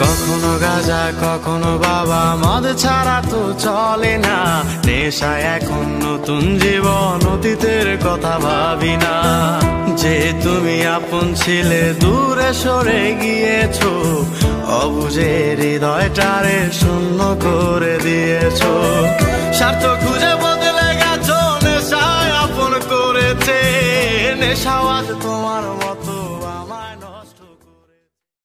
কখনো গাজা, কখনো বাবা, মদ ছাড়া তো চলে না। নেশায় এখন নতুন জীবন, অতীতের কথা ভাবি না। যে তুমি আপন ছিলে, দূরে সরে গিয়েছো। অবুঝে হৃদয়টারে শূন্য করে দিয়েছ। স্বার্থ খুঁজে বদলে গেছ, নেশায় আপন করেছে। নেশাওয়াজ তোমার